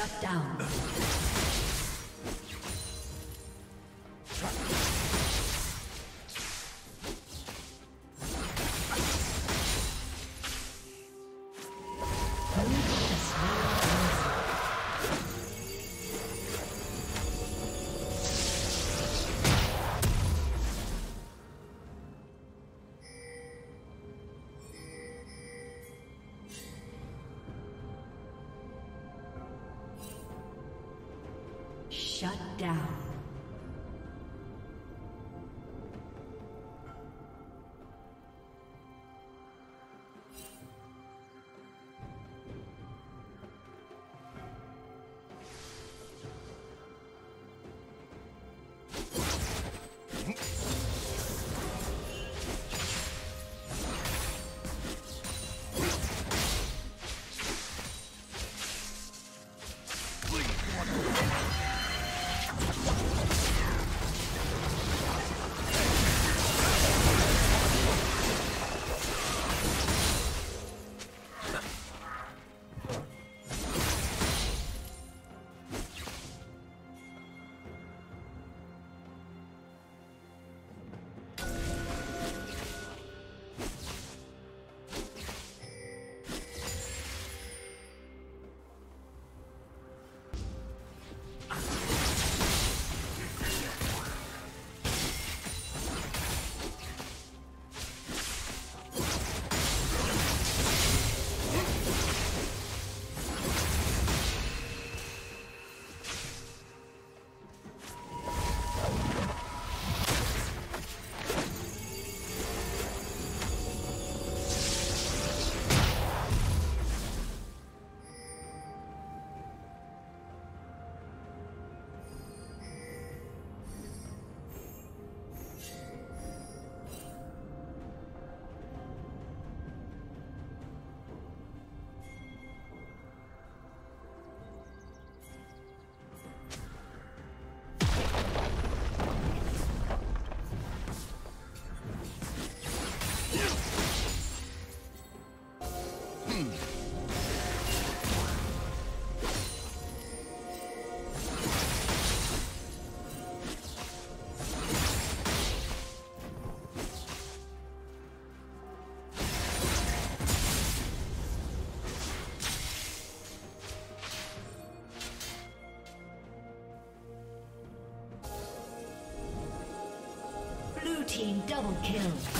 Shut down. Shut down. Team double kill.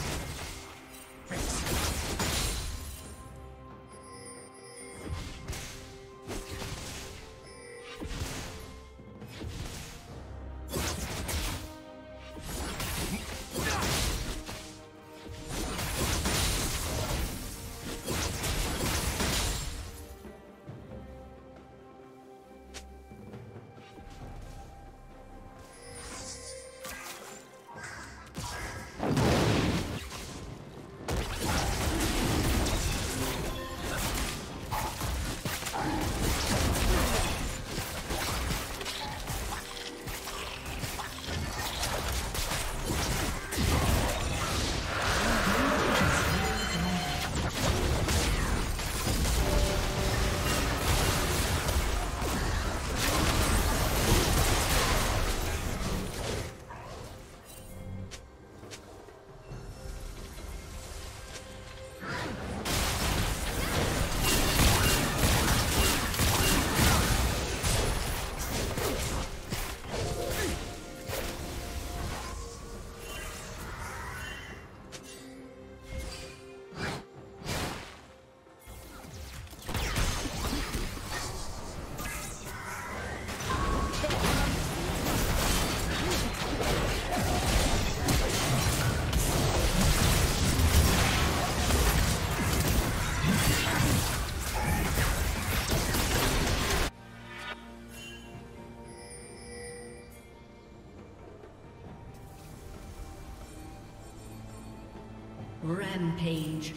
Rampage.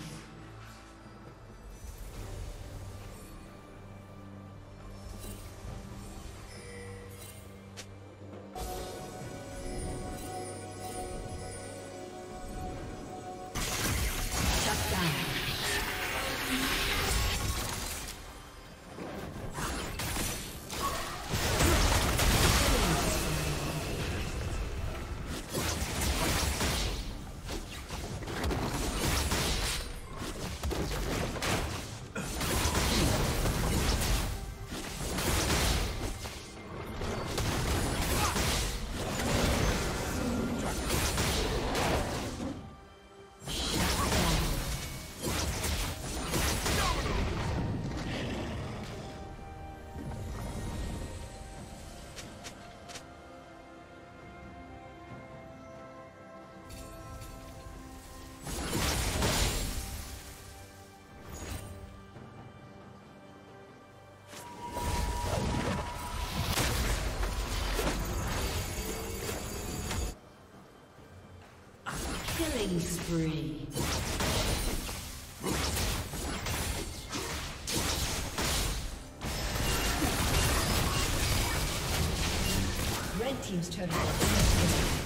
Killing spree. Red Team's turret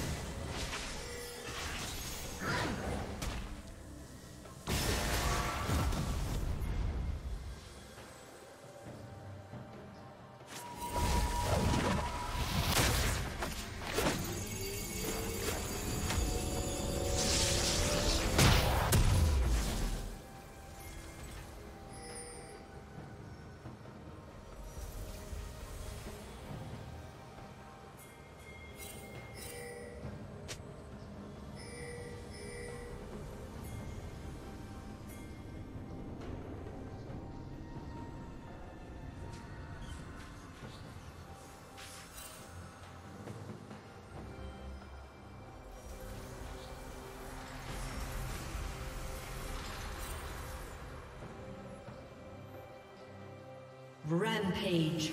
Rampage.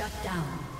Shut down.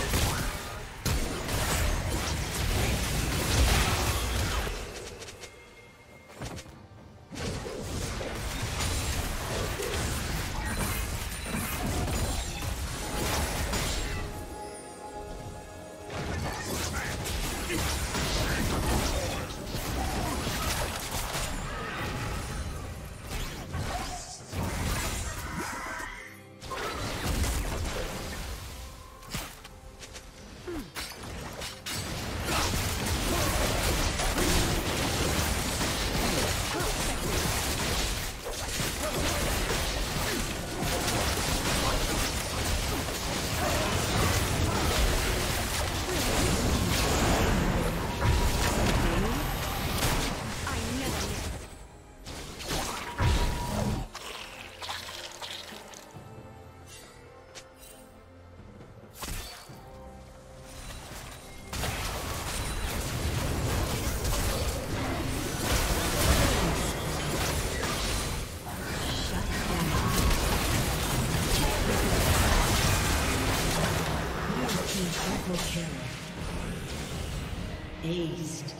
Aced.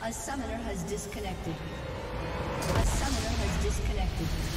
A summoner has disconnected. A summoner has disconnected.